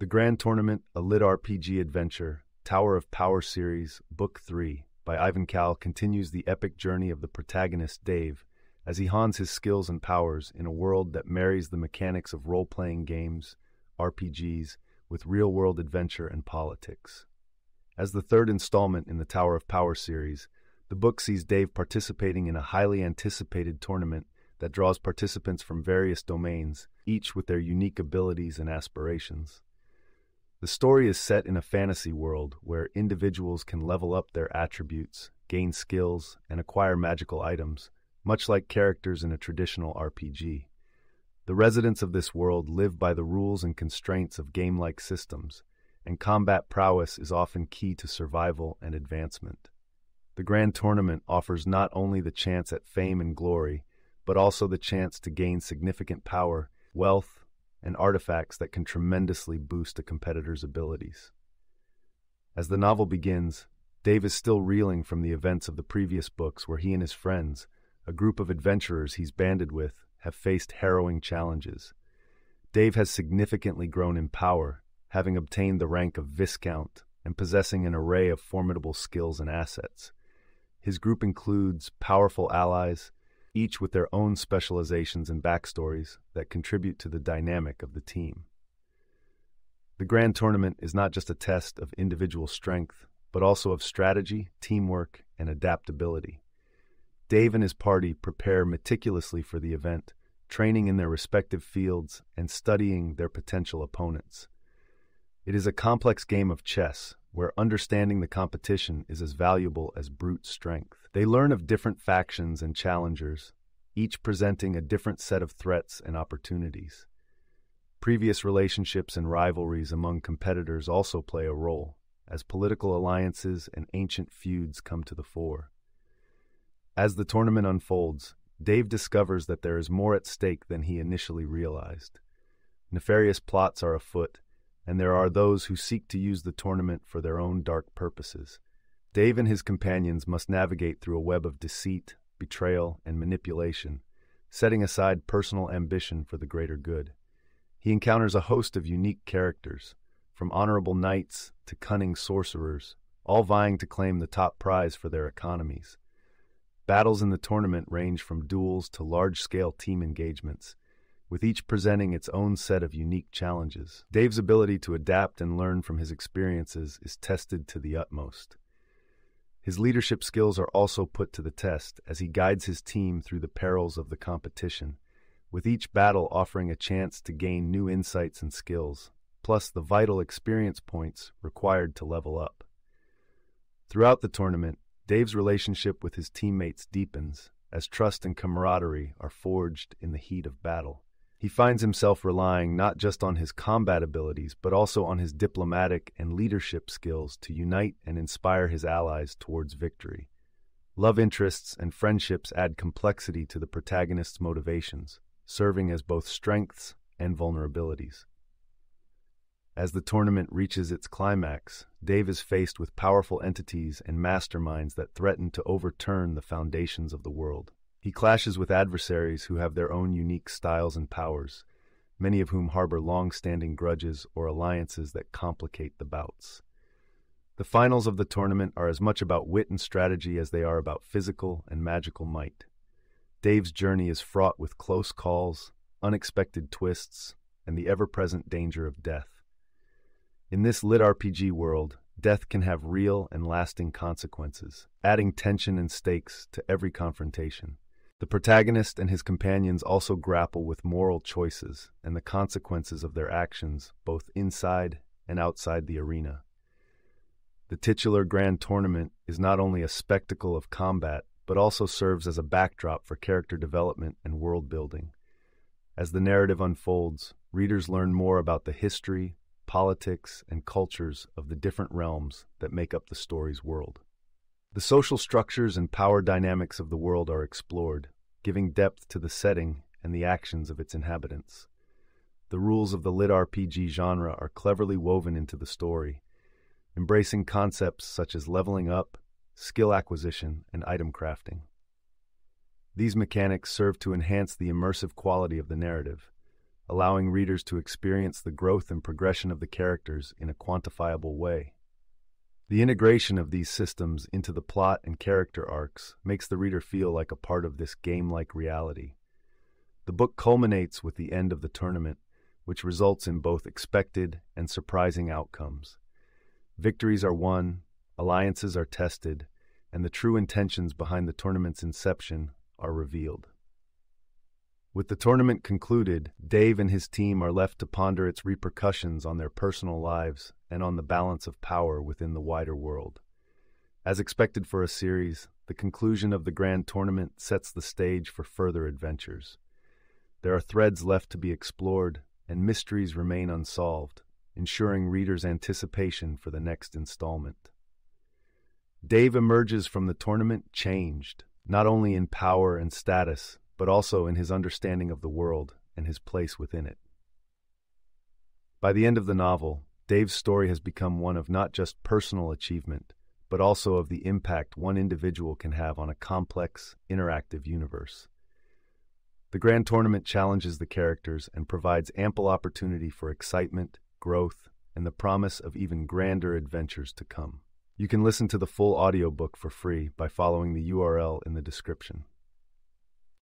The Grand Tournament, a lit RPG adventure, Tower of Power series, Book 3, by Ivan Kal continues the epic journey of the protagonist, Dave, as he hones his skills and powers in a world that marries the mechanics of role playing games, RPGs, with real world adventure and politics. As the third installment in the Tower of Power series, the book sees Dave participating in a highly anticipated tournament that draws participants from various domains, each with their unique abilities and aspirations. The story is set in a fantasy world where individuals can level up their attributes, gain skills, and acquire magical items, much like characters in a traditional RPG. The residents of this world live by the rules and constraints of game like systems, and combat prowess is often key to survival and advancement. The Grand Tournament offers not only the chance at fame and glory, but also the chance to gain significant power, wealth, and artifacts that can tremendously boost a competitor's abilities. As the novel begins, Dave is still reeling from the events of the previous books where he and his friends, a group of adventurers he's banded with, have faced harrowing challenges. Dave has significantly grown in power, having obtained the rank of Viscount and possessing an array of formidable skills and assets. His group includes powerful allies, each with their own specializations and backstories that contribute to the dynamic of the team. The Grand Tournament is not just a test of individual strength, but also of strategy, teamwork, and adaptability. Dave and his party prepare meticulously for the event, training in their respective fields and studying their potential opponents. It is a complex game of chess where understanding the competition is as valuable as brute strength. They learn of different factions and challengers, each presenting a different set of threats and opportunities. Previous relationships and rivalries among competitors also play a role, as political alliances and ancient feuds come to the fore. As the tournament unfolds, Dave discovers that there is more at stake than he initially realized. Nefarious plots are afoot, and there are those who seek to use the tournament for their own dark purposes. Dave and his companions must navigate through a web of deceit, betrayal, and manipulation, setting aside personal ambition for the greater good. He encounters a host of unique characters, from honorable knights to cunning sorcerers, all vying to claim the top prize for their economies. Battles in the tournament range from duels to large scale team engagements, with each presenting its own set of unique challenges. Dave's ability to adapt and learn from his experiences is tested to the utmost. His leadership skills are also put to the test as he guides his team through the perils of the competition, with each battle offering a chance to gain new insights and skills, plus the vital experience points required to level up. Throughout the tournament, Dave's relationship with his teammates deepens as trust and camaraderie are forged in the heat of battle. He finds himself relying not just on his combat abilities, but also on his diplomatic and leadership skills to unite and inspire his allies towards victory. Love interests and friendships add complexity to the protagonist's motivations, serving as both strengths and vulnerabilities. As the tournament reaches its climax, Dave is faced with powerful entities and masterminds that threaten to overturn the foundations of the world. He clashes with adversaries who have their own unique styles and powers, many of whom harbor long standing grudges or alliances that complicate the bouts. The finals of the tournament are as much about wit and strategy as they are about physical and magical might. Dave's journey is fraught with close calls, unexpected twists, and the ever present danger of death. In this lit RPG world, death can have real and lasting consequences, adding tension and stakes to every confrontation. The protagonist and his companions also grapple with moral choices and the consequences of their actions, both inside and outside the arena. The titular Grand Tournament is not only a spectacle of combat, but also serves as a backdrop for character development and world building. As the narrative unfolds, readers learn more about the history, politics, and cultures of the different realms that make up the story's world. The social structures and power dynamics of the world are explored, giving depth to the setting and the actions of its inhabitants. The rules of the lit RPG genre are cleverly woven into the story, embracing concepts such as leveling up, skill acquisition, and item crafting. These mechanics serve to enhance the immersive quality of the narrative, allowing readers to experience the growth and progression of the characters in a quantifiable way. The integration of these systems into the plot and character arcs makes the reader feel like a part of this game like reality. The book culminates with the end of the tournament, which results in both expected and surprising outcomes. Victories are won, alliances are tested, and the true intentions behind the tournament's inception are revealed. With the tournament concluded, Dave and his team are left to ponder its repercussions on their personal lives and on the balance of power within the wider world. As expected for a series, the conclusion of the grand tournament sets the stage for further adventures. There are threads left to be explored, and mysteries remain unsolved, ensuring readers' anticipation for the next installment. Dave emerges from the tournament changed, not only in power and status, but also in his understanding of the world and his place within it. By the end of the novel, Dave's story has become one of not just personal achievement, but also of the impact one individual can have on a complex, interactive universe. The Grand Tournament challenges the characters and provides ample opportunity for excitement, growth, and the promise of even grander adventures to come. You can listen to the full audiobook for free by following the URL in the description.